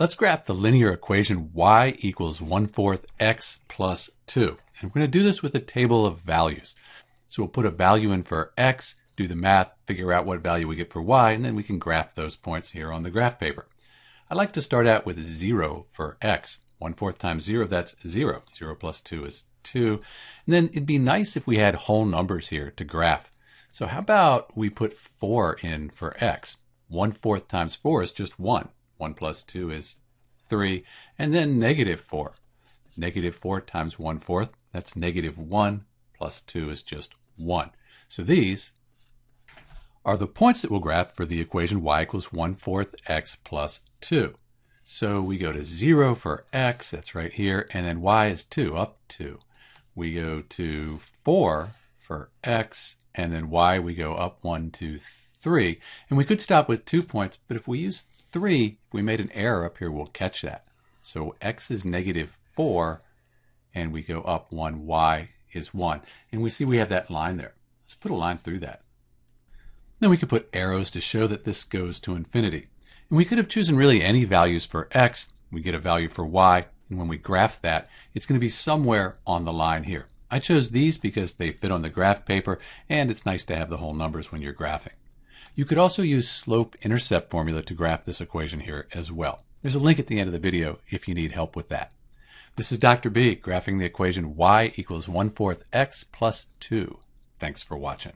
Let's graph the linear equation y equals 1 fourth x plus 2. And we're going to do this with a table of values. So we'll put a value in for x, do the math, figure out what value we get for y, and then we can graph those points here on the graph paper. I'd like to start out with 0 for x. 1 fourth times 0, that's 0. 0 plus 2 is 2. And then it'd be nice if we had whole numbers here to graph. So how about we put 4 in for x? 1 fourth times 4 is just 1. 1 plus 2 is 3. And then negative 4. Negative 4 times 1 fourth, that's negative 1 plus 2 is just 1. So these are the points that we'll graph for the equation y equals 1 fourth x plus 2. So we go to 0 for x, that's right here, and then y is 2, up 2. We go to 4 for x, and then y we go up 1, 2, 3. And we could stop with 2 points, but if we use 3, if we made an error up here, we'll catch that. So x is negative 4, and we go up 1, y is 1. And we see we have that line there. Let's put a line through that. Then we could put arrows to show that this goes to infinity. And we could have chosen really any values for x. We get a value for y, and when we graph that, it's going to be somewhere on the line here. I chose these because they fit on the graph paper, and it's nice to have the whole numbers when you're graphing. You could also use slope-intercept formula to graph this equation here as well. There's a link at the end of the video if you need help with that. This is Dr. B graphing the equation y equals 1 fourth x plus 2. Thanks for watching.